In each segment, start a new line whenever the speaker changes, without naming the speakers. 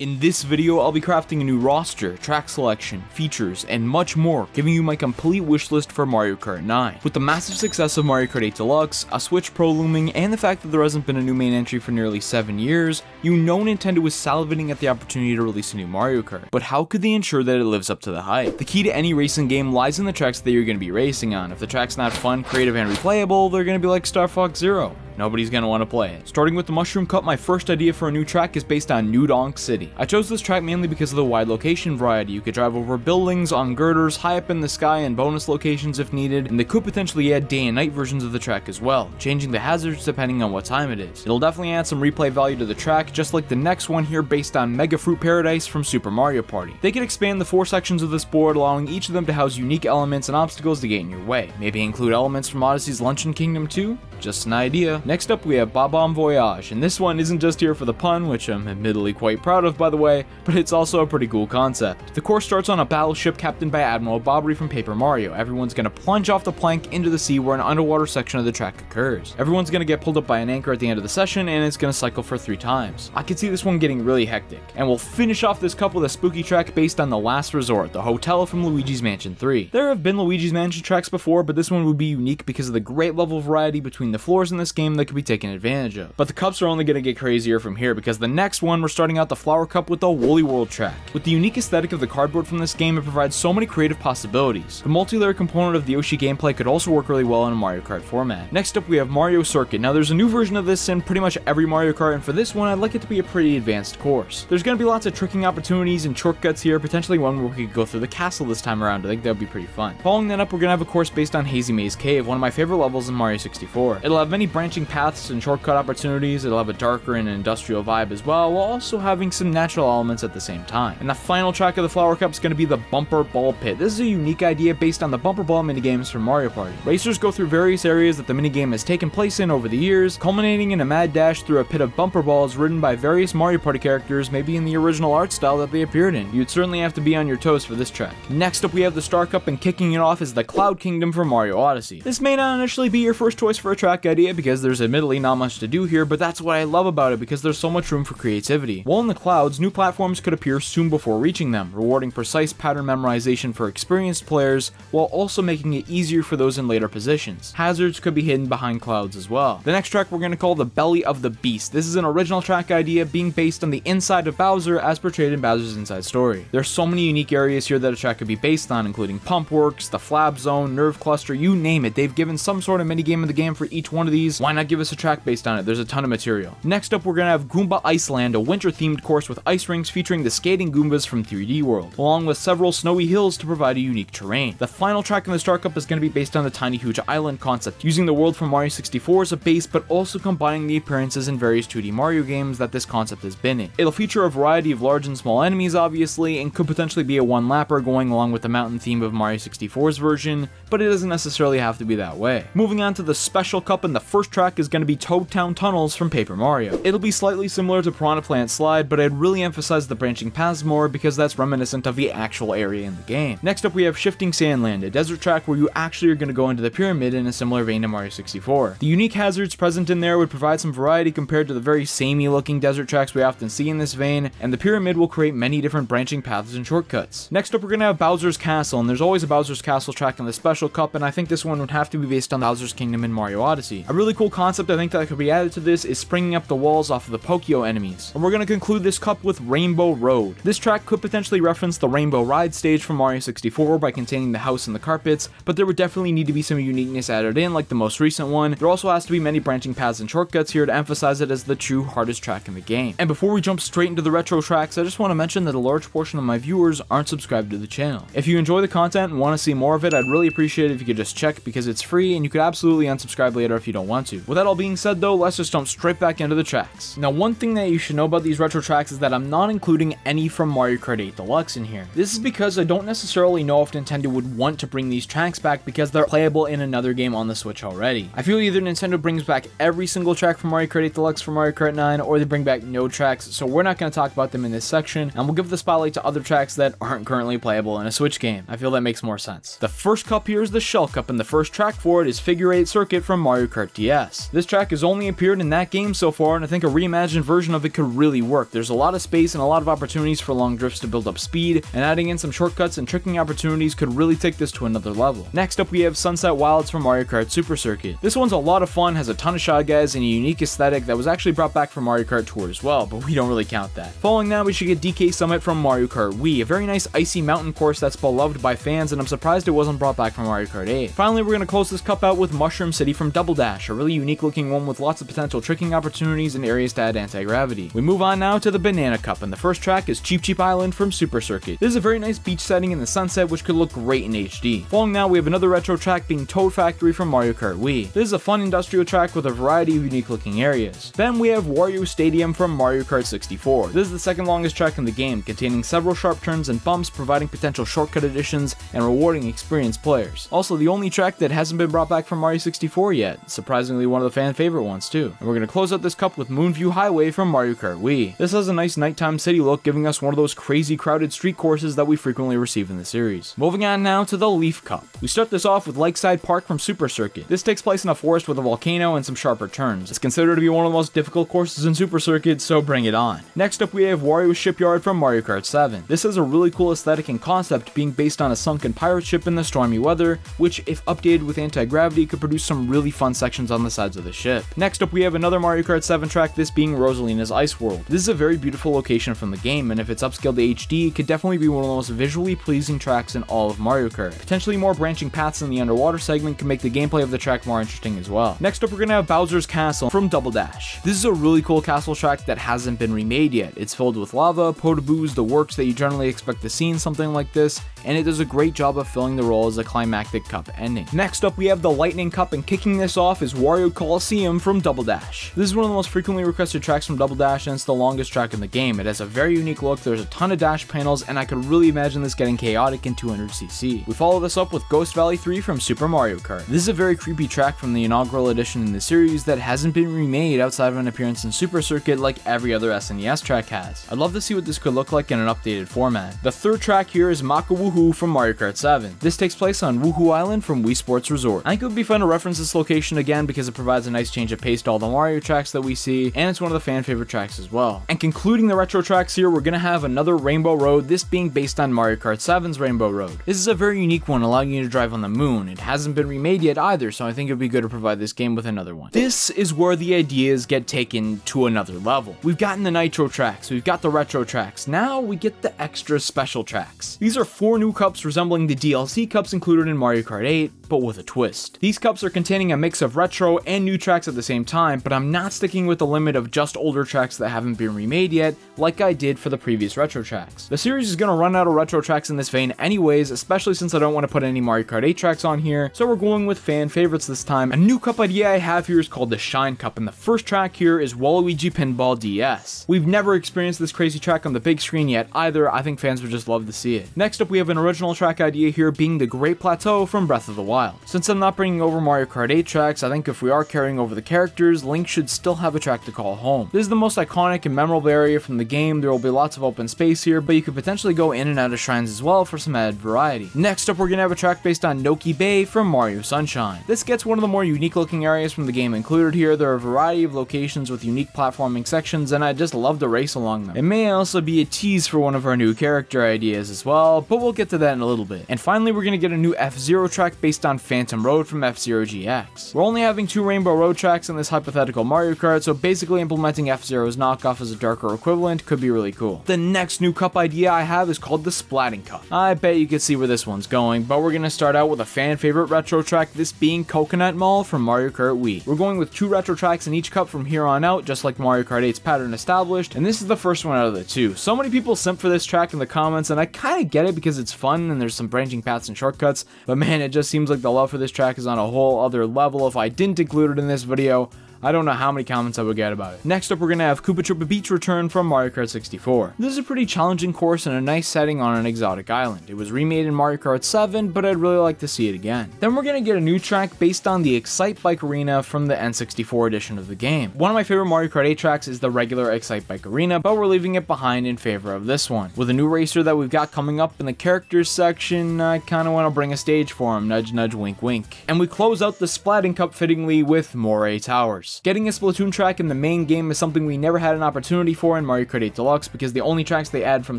In this video, I'll be crafting a new roster, track selection, features, and much more, giving you my complete wishlist for Mario Kart 9. With the massive success of Mario Kart 8 Deluxe, a Switch Pro looming, and the fact that there hasn't been a new main entry for nearly 7 years, you know Nintendo was salivating at the opportunity to release a new Mario Kart. But how could they ensure that it lives up to the hype? The key to any racing game lies in the tracks that you're going to be racing on. If the track's not fun, creative, and replayable, they're going to be like Star Fox Zero nobody's gonna want to play it. Starting with the Mushroom Cup, my first idea for a new track is based on New Donk City. I chose this track mainly because of the wide location variety. You could drive over buildings, on girders, high up in the sky, and bonus locations if needed, and they could potentially add day and night versions of the track as well, changing the hazards depending on what time it is. It'll definitely add some replay value to the track, just like the next one here based on Mega Fruit Paradise from Super Mario Party. They could expand the four sections of this board, allowing each of them to house unique elements and obstacles to get in your way. Maybe include elements from Odyssey's Luncheon Kingdom too? Just an idea. Next up we have Bob-omb Voyage, and this one isn't just here for the pun, which I'm admittedly quite proud of by the way, but it's also a pretty cool concept. The course starts on a battleship captained by Admiral Bobbery from Paper Mario. Everyone's gonna plunge off the plank into the sea where an underwater section of the track occurs. Everyone's gonna get pulled up by an anchor at the end of the session, and it's gonna cycle for three times. I can see this one getting really hectic. And we'll finish off this cup with a spooky track based on The Last Resort, the hotel from Luigi's Mansion 3. There have been Luigi's Mansion tracks before, but this one would be unique because of the great level variety between the floors in this game that could be taken advantage of. But the cups are only going to get crazier from here because the next one we're starting out the Flower Cup with the Woolly World track. With the unique aesthetic of the cardboard from this game, it provides so many creative possibilities. The multi-layer component of the Yoshi gameplay could also work really well in a Mario Kart format. Next up we have Mario Circuit. Now there's a new version of this in pretty much every Mario Kart and for this one I'd like it to be a pretty advanced course. There's going to be lots of tricking opportunities and shortcuts here, potentially one where we could go through the castle this time around. I think that would be pretty fun. Following that up we're going to have a course based on Hazy Maze Cave, one of my favorite levels in Mario 64. It'll have many branching paths and shortcut opportunities, it'll have a darker and industrial vibe as well, while also having some natural elements at the same time. And the final track of the Flower Cup is going to be the Bumper Ball Pit. This is a unique idea based on the Bumper Ball minigames from Mario Party. Racers go through various areas that the minigame has taken place in over the years, culminating in a mad dash through a pit of bumper balls ridden by various Mario Party characters, maybe in the original art style that they appeared in. You'd certainly have to be on your toes for this track. Next up we have the Star Cup and kicking it off is the Cloud Kingdom from Mario Odyssey. This may not initially be your first choice for a track idea because there's admittedly not much to do here, but that's what I love about it because there's so much room for creativity. While in the clouds, new platforms could appear soon before reaching them, rewarding precise pattern memorization for experienced players, while also making it easier for those in later positions. Hazards could be hidden behind clouds as well. The next track we're going to call The Belly of the Beast. This is an original track idea being based on the inside of Bowser as portrayed in Bowser's Inside Story. There's so many unique areas here that a track could be based on, including Pump Works, the Flab Zone, Nerve Cluster, you name it. They've given some sort of minigame in the game for each one of these. Why not give us a track based on it? There's a ton of material. Next up, we're gonna have Goomba Iceland, a winter-themed course with ice rinks featuring the skating Goombas from 3D World, along with several snowy hills to provide a unique terrain. The final track in the Star Cup is gonna be based on the Tiny Huge Island concept, using the world from Mario 64 as a base, but also combining the appearances in various 2D Mario games that this concept has been in. It'll feature a variety of large and small enemies, obviously, and could potentially be a one-lapper going along with the mountain theme of Mario 64's version, but it doesn't necessarily have to be that way. Moving on to the Special Cup, and the first track is going to be Toad Town Tunnels from Paper Mario. It'll be slightly similar to Piranha Plant Slide, but I'd really emphasize the branching paths more because that's reminiscent of the actual area in the game. Next up we have Shifting Sandland, a desert track where you actually are going to go into the pyramid in a similar vein to Mario 64. The unique hazards present in there would provide some variety compared to the very samey looking desert tracks we often see in this vein, and the pyramid will create many different branching paths and shortcuts. Next up we're going to have Bowser's Castle, and there's always a Bowser's Castle track in the Special Cup, and I think this one would have to be based on Bowser's Kingdom in Mario Odyssey. A really cool concept I think that could be added to this is springing up the walls off of the Pokio enemies. And we're going to conclude this cup with Rainbow Road. This track could potentially reference the Rainbow Ride stage from Mario 64 by containing the house and the carpets, but there would definitely need to be some uniqueness added in like the most recent one. There also has to be many branching paths and shortcuts here to emphasize it as the true hardest track in the game. And before we jump straight into the retro tracks, I just want to mention that a large portion of my viewers aren't subscribed to the channel. If you enjoy the content and want to see more of it, I'd really appreciate it if you could just check because it's free and you could absolutely unsubscribe later if you don't want to. With that all being said though, let's just jump straight back into the tracks. Now one thing that you should know about these retro tracks is that I'm not including any from Mario Kart 8 Deluxe in here. This is because I don't necessarily know if Nintendo would want to bring these tracks back because they're playable in another game on the Switch already. I feel either Nintendo brings back every single track from Mario Kart 8 Deluxe for Mario Kart 9 or they bring back no tracks, so we're not going to talk about them in this section, and we'll give the spotlight to other tracks that aren't currently playable in a Switch game. I feel that makes more sense. The first cup here is the Shell Cup, and the first track for it is Figure 8 Circuit from Mario Mario Kart DS. This track has only appeared in that game so far, and I think a reimagined version of it could really work. There's a lot of space and a lot of opportunities for long drifts to build up speed, and adding in some shortcuts and tricking opportunities could really take this to another level. Next up, we have Sunset Wilds from Mario Kart Super Circuit. This one's a lot of fun, has a ton of Shy Guys, and a unique aesthetic that was actually brought back from Mario Kart Tour as well, but we don't really count that. Following that, we should get DK Summit from Mario Kart Wii, a very nice icy mountain course that's beloved by fans, and I'm surprised it wasn't brought back from Mario Kart 8. Finally, we're going to close this cup out with Mushroom City from Double Dash, a really unique looking one with lots of potential tricking opportunities and areas to add anti-gravity. We move on now to the Banana Cup, and the first track is Cheep Cheep Island from Super Circuit. This is a very nice beach setting in the sunset which could look great in HD. Following now, we have another retro track being Toad Factory from Mario Kart Wii. This is a fun industrial track with a variety of unique looking areas. Then we have Wario Stadium from Mario Kart 64. This is the second longest track in the game, containing several sharp turns and bumps, providing potential shortcut additions and rewarding experienced players. Also, the only track that hasn't been brought back from Mario 64 yet, surprisingly one of the fan favorite ones too. And we're going to close out this cup with Moonview Highway from Mario Kart Wii. This has a nice nighttime city look, giving us one of those crazy crowded street courses that we frequently receive in the series. Moving on now to the Leaf Cup. We start this off with Lakeside Park from Super Circuit. This takes place in a forest with a volcano and some sharper turns. It's considered to be one of the most difficult courses in Super Circuit, so bring it on. Next up we have Wario Shipyard from Mario Kart 7. This has a really cool aesthetic and concept being based on a sunken pirate ship in the stormy weather, which if updated with anti-gravity could produce some really fun sections on the sides of the ship. Next up we have another Mario Kart 7 track, this being Rosalina's Ice World. This is a very beautiful location from the game, and if it's upscaled to HD, it could definitely be one of the most visually pleasing tracks in all of Mario Kart. Potentially more branching paths in the underwater segment can make the gameplay of the track more interesting as well. Next up we're gonna have Bowser's Castle from Double Dash. This is a really cool castle track that hasn't been remade yet. It's filled with lava, Podoboos, the works that you generally expect to see in something like this, and it does a great job of filling the role as a climactic cup ending. Next up we have the Lightning Cup, and kicking this off is Wario Coliseum from Double Dash. This is one of the most frequently requested tracks from Double Dash, and it's the longest track in the game. It has a very unique look, there's a ton of dash panels, and I could really imagine this getting chaotic in 200cc. We follow this up with Ghost Valley 3 from Super Mario Kart. This is a very creepy track from the inaugural edition in the series that hasn't been remade outside of an appearance in Super Circuit like every other SNES track has. I'd love to see what this could look like in an updated format. The third track here is Maka Wuhu from Mario Kart 7. This takes place on Wuhu Island from Wii Sports Resort. I think it would be fun to reference this location again because it provides a nice change of pace to all the Mario tracks that we see, and it's one of the fan favorite tracks as well. And concluding the retro tracks here, we're gonna have another Rainbow Road, this being based on Mario Kart 7's Rainbow Road. This is a very unique one, allowing you to drive on the moon. It hasn't been remade yet either, so I think it would be good to provide this game with another one. This is where the ideas get taken to another level. We've gotten the Nitro tracks, we've got the retro tracks, now we get the extra special tracks. These are four new cups resembling the DLC cups included in Mario Kart 8, but with a twist. These cups are containing a mix of retro and new tracks at the same time, but I'm not sticking with the limit of just older tracks that haven't been remade yet, like I did for the previous retro tracks. The series is gonna run out of retro tracks in this vein anyways, especially since I don't want to put any Mario Kart 8 tracks on here, so we're going with fan favorites this time. A new cup idea I have here is called the Shine Cup, and the first track here is Waluigi Pinball DS. We've never experienced this crazy track on the big screen yet either, I think fans would just love to see it. Next up we have an original track idea here being the Great Plateau from Breath of the Wild. Since I'm not bringing over Mario Kart 8 tracks, I think if we are carrying over the characters, Link should still have a track to call home. This is the most iconic and memorable area from the game, there will be lots of open space here, but you could potentially go in and out of shrines as well for some added variety. Next up we're gonna have a track based on Noki Bay from Mario Sunshine. This gets one of the more unique looking areas from the game included here, there are a variety of locations with unique platforming sections and I just love to race along them. It may also be a tease for one of our new character ideas as well, but we'll get to that in a little bit. And finally we're gonna get a new F-Zero track based on Phantom Road from F-Zero GX. We're only having two Rainbow Road tracks in this hypothetical Mario Kart, so basically implementing F-Zero's knockoff as a darker equivalent could be really cool. The next new cup idea I have is called the Splatting Cup. I bet you can see where this one's going, but we're gonna start out with a fan favorite retro track, this being Coconut Mall from Mario Kart Wii. We're going with two retro tracks in each cup from here on out, just like Mario Kart 8's pattern established, and this is the first one out of the two. So many people simp for this track in the comments, and I kinda get it because it's fun and there's some branching paths and shortcuts, but man, it just seems like the love for this track is on a whole other level. If I didn't include it in this video, I don't know how many comments I would get about it. Next up, we're gonna have Koopa Troopa Beach Return from Mario Kart 64. This is a pretty challenging course and a nice setting on an exotic island. It was remade in Mario Kart 7, but I'd really like to see it again. Then we're gonna get a new track based on the Excitebike Arena from the N64 edition of the game. One of my favorite Mario Kart 8 tracks is the regular Excitebike Arena, but we're leaving it behind in favor of this one. With a new racer that we've got coming up in the characters section, I kinda wanna bring a stage for him, nudge nudge wink wink. And we close out the Splatting Cup fittingly with Moray Towers. Getting a Splatoon track in the main game is something we never had an opportunity for in Mario Kart 8 Deluxe because the only tracks they add from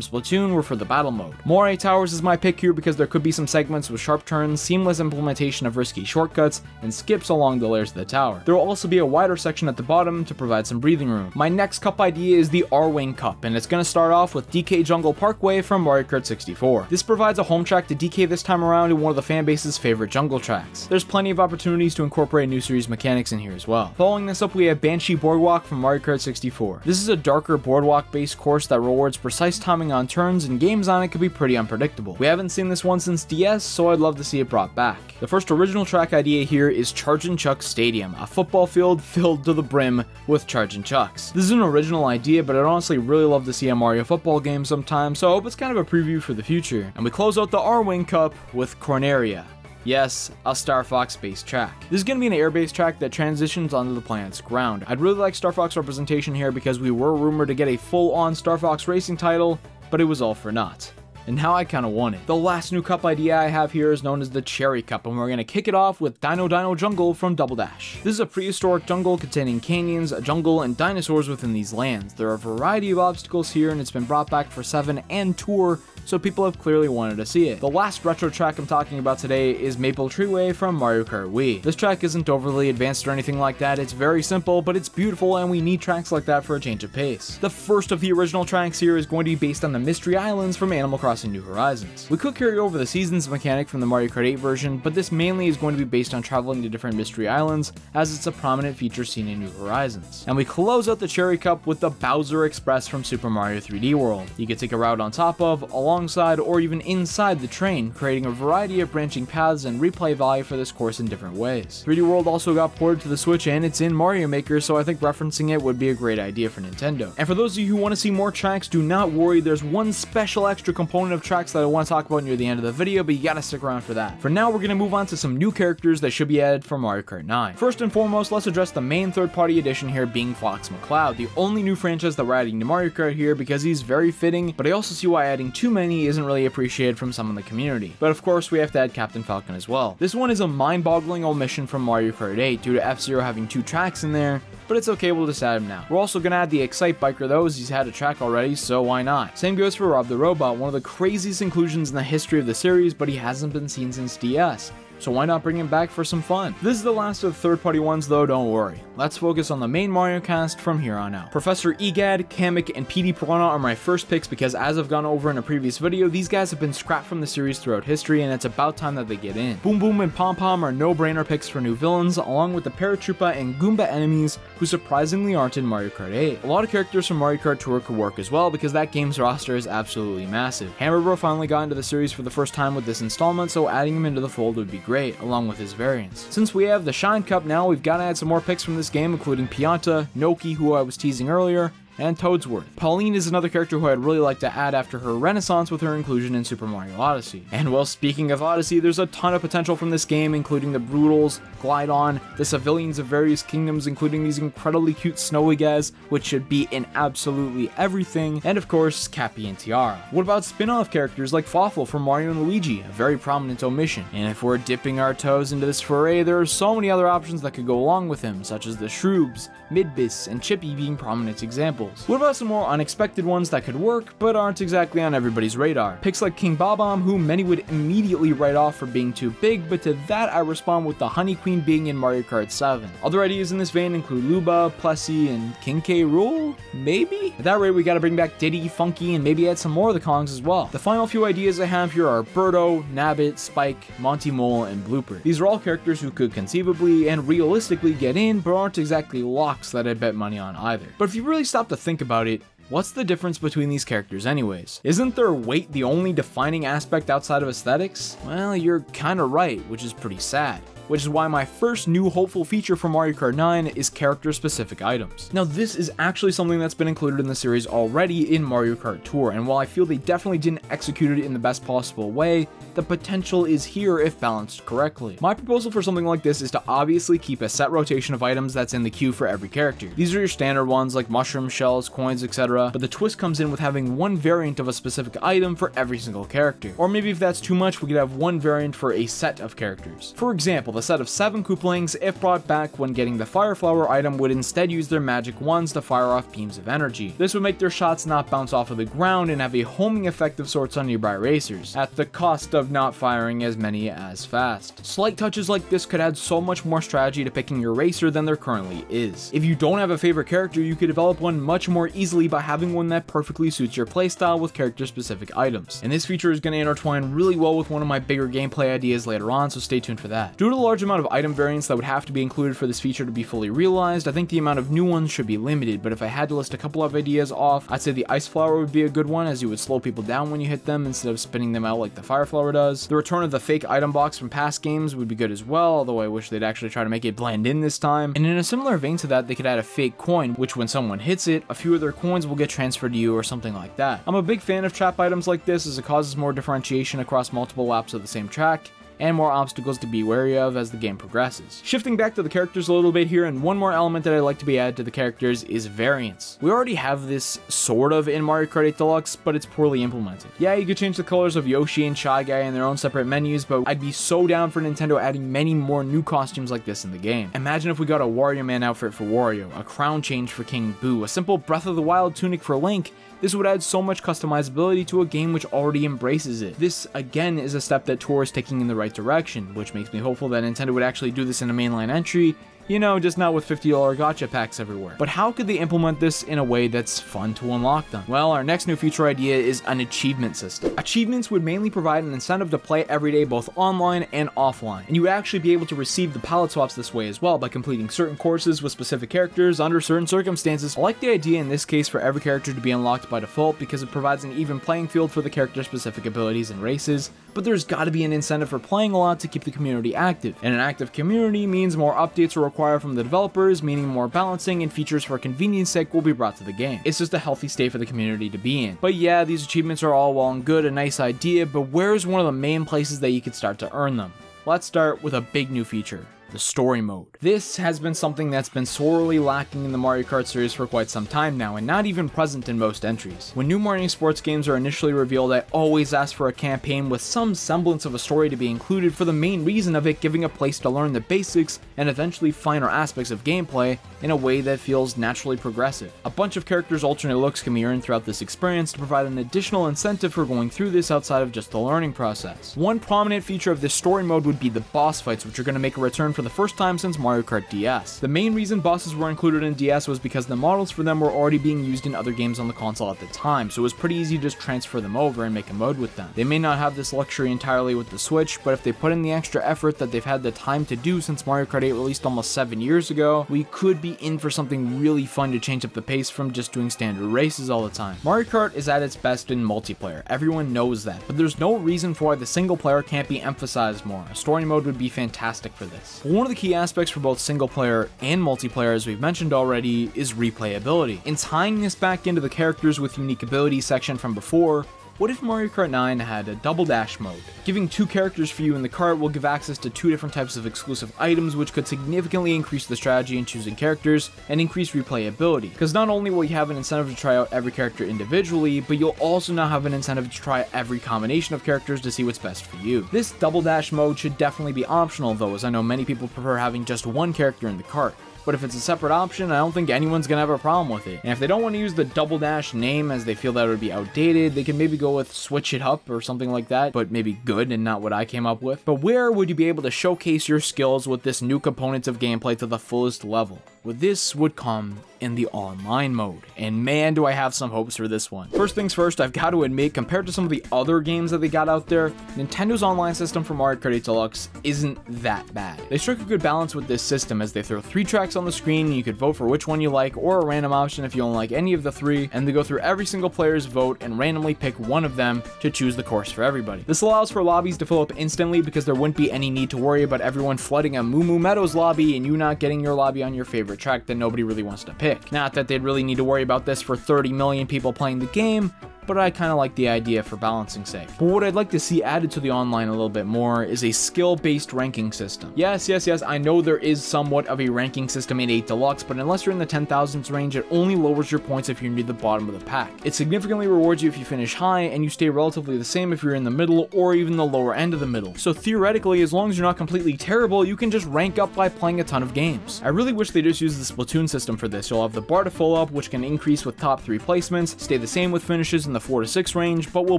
Splatoon were for the battle mode. Moray Towers is my pick here because there could be some segments with sharp turns, seamless implementation of risky shortcuts, and skips along the layers of the tower. There will also be a wider section at the bottom to provide some breathing room. My next cup idea is the Arwing Cup, and it's going to start off with DK Jungle Parkway from Mario Kart 64. This provides a home track to DK this time around in one of the fanbase's favorite jungle tracks. There's plenty of opportunities to incorporate new series mechanics in here as well. Following this up, we have Banshee Boardwalk from Mario Kart 64. This is a darker boardwalk-based course that rewards precise timing on turns, and games on it could be pretty unpredictable. We haven't seen this one since DS, so I'd love to see it brought back. The first original track idea here is Chargin' Chuck Stadium, a football field filled to the brim with Chargin' Chucks. This is an original idea, but I'd honestly really love to see a Mario football game sometime, so I hope it's kind of a preview for the future. And we close out the Arwing Cup with Corneria. Yes, a Star Fox based track. This is going to be an air based track that transitions onto the planet's ground. I'd really like Star Fox representation here because we were rumored to get a full on Star Fox racing title, but it was all for naught and now I kinda want it. The last new cup idea I have here is known as the Cherry Cup, and we're gonna kick it off with Dino Dino Jungle from Double Dash. This is a prehistoric jungle containing canyons, a jungle, and dinosaurs within these lands. There are a variety of obstacles here, and it's been brought back for 7 and Tour, so people have clearly wanted to see it. The last retro track I'm talking about today is Maple Treeway from Mario Kart Wii. This track isn't overly advanced or anything like that, it's very simple, but it's beautiful and we need tracks like that for a change of pace. The first of the original tracks here is going to be based on the Mystery Islands from Animal Crossing New Horizons. We could carry over the seasons mechanic from the Mario Kart 8 version, but this mainly is going to be based on traveling to different Mystery Islands, as it's a prominent feature seen in New Horizons. And we close out the Cherry Cup with the Bowser Express from Super Mario 3D World. You can take a route on top of, alongside or even inside the train, creating a variety of branching paths and replay value for this course in different ways. 3D World also got ported to the Switch and it's in Mario Maker, so I think referencing it would be a great idea for Nintendo. And for those of you who want to see more tracks, do not worry, there's one special extra component of tracks that I want to talk about near the end of the video, but you gotta stick around for that. For now, we're gonna move on to some new characters that should be added for Mario Kart 9. First and foremost, let's address the main third-party addition here being Fox McCloud, the only new franchise that we're adding to Mario Kart here because he's very fitting, but I also see why adding too many isn't really appreciated from some in the community. But of course, we have to add Captain Falcon as well. This one is a mind-boggling omission from Mario Kart 8 due to F-Zero having two tracks in there, but it's okay, we'll just add him now. We're also gonna add the Excite Biker though, as he's had a track already, so why not? Same goes for Rob the Robot, one of the craziest inclusions in the history of the series, but he hasn't been seen since DS so why not bring him back for some fun? This is the last of the third-party ones though, don't worry. Let's focus on the main Mario cast from here on out. Professor Egad, Kamek, and Petey Piranha are my first picks because as I've gone over in a previous video, these guys have been scrapped from the series throughout history and it's about time that they get in. Boom Boom and Pom Pom are no-brainer picks for new villains, along with the Paratroopa and Goomba enemies who surprisingly aren't in Mario Kart 8. A lot of characters from Mario Kart Tour could work as well because that game's roster is absolutely massive. Hammer Bro finally got into the series for the first time with this installment, so adding him into the fold would be great, along with his variants. Since we have the Shine Cup now, we've got to add some more picks from this game, including Pianta, Noki, who I was teasing earlier, and Toadsworth. Pauline is another character who I'd really like to add after her renaissance with her inclusion in Super Mario Odyssey. And well, speaking of Odyssey, there's a ton of potential from this game, including the Broodals, Glydon, the civilians of various kingdoms, including these incredibly cute snowy guys, which should be in absolutely everything, and of course, Cappy and Tiara. What about spin-off characters like Fawful from Mario and Luigi, a very prominent omission? And if we're dipping our toes into this foray, there are so many other options that could go along with him, such as the Shroobs, Midbus, and Chippy being prominent examples. What about some more unexpected ones that could work, but aren't exactly on everybody's radar? Picks like King Bob-omb, who many would immediately write off for being too big, but to that I respond with the Honey Queen being in Mario Kart 7. Other ideas in this vein include Lubba, Plessie, and King K. Rool? Maybe? At that rate, we gotta bring back Diddy, Funky, and maybe add some more of the Kongs as well. The final few ideas I have here are Birdo, Nabbit, Spike, Monty Mole, and Blooper. These are all characters who could conceivably and realistically get in, but aren't exactly locks that I'd bet money on either. But if you really stop to think about it, What's the difference between these characters anyways? Isn't their weight the only defining aspect outside of aesthetics? Well, you're kinda right, which is pretty sad. Which is why my first new hopeful feature for Mario Kart 9 is character specific items. Now this is actually something that's been included in the series already in Mario Kart Tour, and while I feel they definitely didn't execute it in the best possible way, the potential is here if balanced correctly. My proposal for something like this is to obviously keep a set rotation of items that's in the queue for every character. These are your standard ones like mushroom shells, coins, etc. But the twist comes in with having one variant of a specific item for every single character. Or maybe if that's too much, we could have one variant for a set of characters. For example, the set of 7 Koopalings, if brought back when getting the Fire Flower item, would instead use their magic wands to fire off beams of energy. This would make their shots not bounce off of the ground and have a homing effect of sorts on nearby racers, at the cost of not firing as many as fast. Slight touches like this could add so much more strategy to picking your racer than there currently is. If you don't have a favorite character, you could develop one much more easily by having one that perfectly suits your playstyle with character specific items. And this feature is going to intertwine really well with one of my bigger gameplay ideas later on, so stay tuned for that. Due to the large amount of item variants that would have to be included for this feature to be fully realized, I think the amount of new ones should be limited, but if I had to list a couple of ideas off, I'd say the Ice Flower would be a good one as you would slow people down when you hit them instead of spinning them out like the Fire Flower does. The return of the fake item box from past games would be good as well, although I wish they'd actually try to make it blend in this time. And in a similar vein to that, they could add a fake coin, which when someone hits it, a few of their coins will get transferred to you or something like that. I'm a big fan of trap items like this as it causes more differentiation across multiple laps of the same track, and more obstacles to be wary of as the game progresses. Shifting back to the characters a little bit here, and one more element that I'd like to be added to the characters is variance. We already have this sort of in Mario Kart 8 Deluxe, but it's poorly implemented. Yeah, you could change the colors of Yoshi and Shy Guy in their own separate menus, but I'd be so down for Nintendo adding many more new costumes like this in the game. Imagine if we got a Wario Man outfit for Wario, a crown change for King Boo, a simple Breath of the Wild tunic for Link, this would add so much customizability to a game which already embraces it. This, again, is a step that Tour is taking in the right direction, which makes me hopeful that Nintendo would actually do this in a mainline entry you know, just not with $50 gacha packs everywhere. But how could they implement this in a way that's fun to unlock them? Well, our next new feature idea is an achievement system. Achievements would mainly provide an incentive to play every day both online and offline, and you would actually be able to receive the palette swaps this way as well by completing certain courses with specific characters under certain circumstances. I like the idea in this case for every character to be unlocked by default because it provides an even playing field for the character specific abilities and races, but there's gotta be an incentive for playing a lot to keep the community active, and an active community means more updates are required from the developers, meaning more balancing and features for convenience sake will be brought to the game. It's just a healthy state for the community to be in. But yeah, these achievements are all well and good, a nice idea, but where's one of the main places that you could start to earn them? Let's start with a big new feature the story mode. This has been something that's been sorely lacking in the Mario Kart series for quite some time now, and not even present in most entries. When new Mario sports games are initially revealed, I always ask for a campaign with some semblance of a story to be included for the main reason of it giving a place to learn the basics and eventually finer aspects of gameplay in a way that feels naturally progressive. A bunch of characters' alternate looks can be earned throughout this experience to provide an additional incentive for going through this outside of just the learning process. One prominent feature of this story mode would be the boss fights, which are going to make a return for the first time since Mario Kart DS. The main reason bosses were included in DS was because the models for them were already being used in other games on the console at the time, so it was pretty easy to just transfer them over and make a mode with them. They may not have this luxury entirely with the Switch, but if they put in the extra effort that they've had the time to do since Mario Kart 8 released almost 7 years ago, we could be in for something really fun to change up the pace from just doing standard races all the time. Mario Kart is at its best in multiplayer, everyone knows that, but there's no reason for why the single player can't be emphasized more. A story mode would be fantastic for this. One of the key aspects for both single player and multiplayer, as we've mentioned already, is replayability. In tying this back into the characters with unique abilities section from before, what if Mario Kart 9 had a double dash mode? Giving two characters for you in the cart will give access to two different types of exclusive items which could significantly increase the strategy in choosing characters and increase replayability. Because not only will you have an incentive to try out every character individually, but you'll also now have an incentive to try every combination of characters to see what's best for you. This double dash mode should definitely be optional though, as I know many people prefer having just one character in the cart but if it's a separate option, I don't think anyone's gonna have a problem with it. And if they don't want to use the Double Dash name as they feel that would be outdated, they can maybe go with Switch It Up or something like that, but maybe good and not what I came up with. But where would you be able to showcase your skills with this new component of gameplay to the fullest level? With this would come in the online mode. And man, do I have some hopes for this one. First things first, I've got to admit, compared to some of the other games that they got out there, Nintendo's online system for Mario Kart 8 Deluxe isn't that bad. They strike a good balance with this system as they throw three tracks on the screen you could vote for which one you like or a random option if you don't like any of the three, and they go through every single player's vote and randomly pick one of them to choose the course for everybody. This allows for lobbies to fill up instantly because there wouldn't be any need to worry about everyone flooding a Moo Moo Meadows lobby and you not getting your lobby on your favorite track that nobody really wants to pick. Not that they'd really need to worry about this for 30 million people playing the game, but I kind of like the idea for balancing sake. But what I'd like to see added to the online a little bit more is a skill-based ranking system. Yes, yes, yes, I know there is somewhat of a ranking system in 8 Deluxe, but unless you're in the 10,000s range, it only lowers your points if you're near the bottom of the pack. It significantly rewards you if you finish high, and you stay relatively the same if you're in the middle or even the lower end of the middle. So theoretically, as long as you're not completely terrible, you can just rank up by playing a ton of games. I really wish they just used the Splatoon system for this. You'll have the bar to fill up, which can increase with top 3 placements, stay the same with finishes in the 4 to 6 range, but will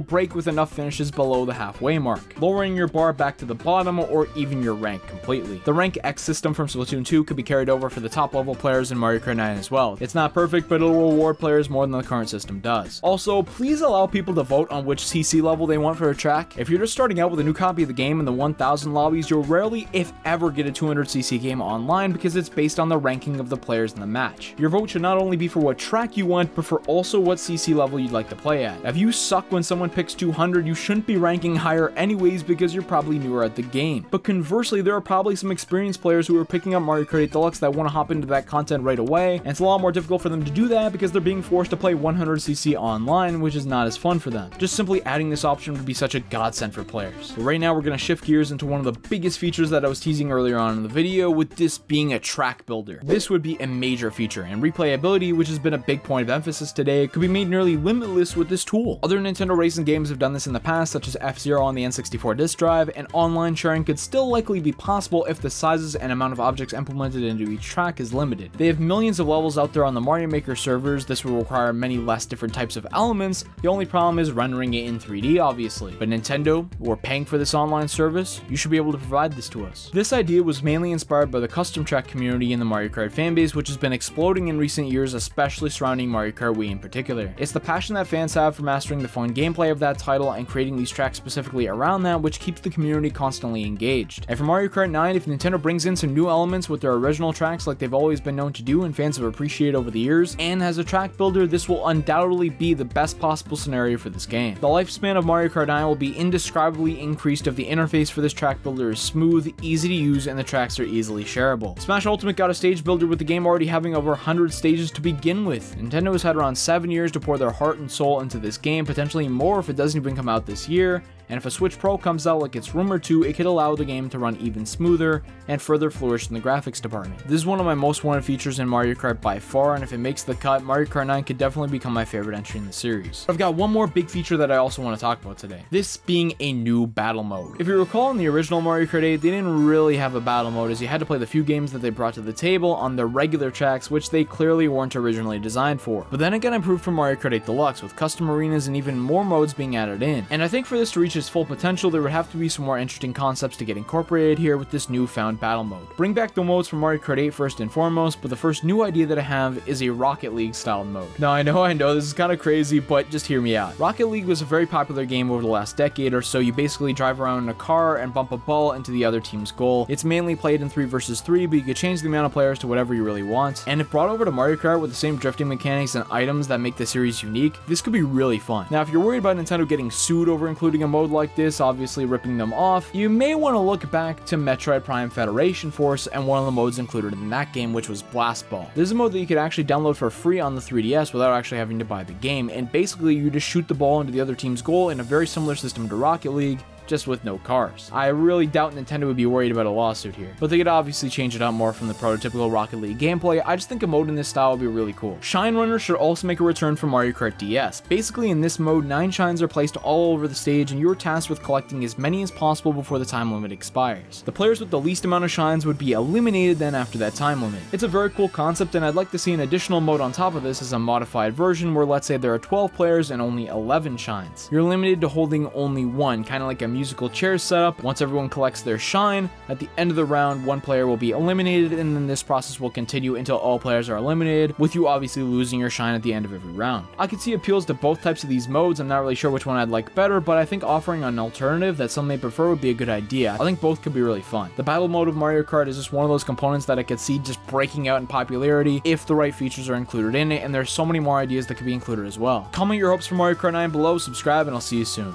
break with enough finishes below the halfway mark, lowering your bar back to the bottom or even your rank completely. The rank X system from Splatoon 2 could be carried over for the top level players in Mario Kart 9 as well. It's not perfect, but it'll reward players more than the current system does. Also, please allow people to vote on which CC level they want for a track. If you're just starting out with a new copy of the game in the 1000 lobbies, you'll rarely, if ever, get a 200cc game online because it's based on the ranking of the players in the match. Your vote should not only be for what track you want, but for also what CC level you'd like to play at. If you suck when someone picks 200, you shouldn't be ranking higher anyways because you're probably newer at the game. But conversely, there are probably some experienced players who are picking up Mario Kart 8 Deluxe that want to hop into that content right away, and it's a lot more difficult for them to do that because they're being forced to play 100cc online, which is not as fun for them. Just simply adding this option would be such a godsend for players. But right now, we're going to shift gears into one of the biggest features that I was teasing earlier on in the video, with this being a track builder. This would be a major feature, and replayability, which has been a big point of emphasis today, could be made nearly limitless with this tool. Other Nintendo racing games have done this in the past, such as F-Zero on the N64 disk drive, and online sharing could still likely be possible if the sizes and amount of objects implemented into each track is limited. They have millions of levels out there on the Mario Maker servers, this will require many less different types of elements, the only problem is rendering it in 3D obviously. But Nintendo, we're paying for this online service, you should be able to provide this to us. This idea was mainly inspired by the custom track community in the Mario Kart fanbase, which has been exploding in recent years, especially surrounding Mario Kart Wii in particular. It's the passion that fans have for mastering the fun gameplay of that title and creating these tracks specifically around that, which keeps the community constantly engaged. And for Mario Kart 9, if Nintendo brings in some new elements with their original tracks like they've always been known to do and fans have appreciated over the years, and as a track builder, this will undoubtedly be the best possible scenario for this game. The lifespan of Mario Kart 9 will be indescribably increased if the interface for this track builder is smooth, easy to use, and the tracks are easily shareable. Smash Ultimate got a stage builder with the game already having over 100 stages to begin with. Nintendo has had around 7 years to pour their heart and soul into this game, potentially more if it doesn't even come out this year, and if a Switch Pro comes out like it's rumored to, it could allow the game to run even smoother and further flourish in the graphics department. This is one of my most wanted features in Mario Kart by far, and if it makes the cut, Mario Kart 9 could definitely become my favorite entry in the series. I've got one more big feature that I also want to talk about today, this being a new battle mode. If you recall in the original Mario Kart 8, they didn't really have a battle mode as you had to play the few games that they brought to the table on their regular tracks, which they clearly weren't originally designed for. But then it got improved for Mario Kart 8 Deluxe with custom arenas and even more modes being added in. And I think for this to reach its full potential, there would have to be some more interesting concepts to get incorporated here with this newfound battle mode. Bring back the modes from Mario Kart 8 first and foremost, but the first new idea that I have is a Rocket League style mode. Now I know, I know, this is kind of crazy, but just hear me out. Rocket League was a very popular game over the last decade or so. You basically drive around in a car and bump a ball into the other team's goal. It's mainly played in 3 versus 3, but you can change the amount of players to whatever you really want. And if brought over to Mario Kart with the same drifting mechanics and items that make the series unique, this could be really fun. Now if you're worried about Nintendo getting sued over including a mode like this, obviously ripping them off, you may want to look back to Metroid Prime Federation Force and one of the modes included in that game, which was Blast Ball. This is a mode that you could actually download for free on the 3DS without actually having to buy the game, and basically you just shoot the ball into the other team's goal in a very similar system to Rocket League, just with no cars. I really doubt Nintendo would be worried about a lawsuit here, but they could obviously change it up more from the prototypical Rocket League gameplay. I just think a mode in this style would be really cool. Shine Runner should also make a return for Mario Kart DS. Basically, in this mode, 9 shines are placed all over the stage and you are tasked with collecting as many as possible before the time limit expires. The players with the least amount of shines would be eliminated then after that time limit. It's a very cool concept and I'd like to see an additional mode on top of this as a modified version where let's say there are 12 players and only 11 shines. You're limited to holding only one, kind of like a musical chairs setup. Once everyone collects their shine, at the end of the round, one player will be eliminated, and then this process will continue until all players are eliminated, with you obviously losing your shine at the end of every round. I can see appeals to both types of these modes. I'm not really sure which one I'd like better, but I think offering an alternative that some may prefer would be a good idea. I think both could be really fun. The battle mode of Mario Kart is just one of those components that I could see just breaking out in popularity if the right features are included in it, and there's so many more ideas that could be included as well. Comment your hopes for Mario Kart 9 below, subscribe, and I'll see you soon.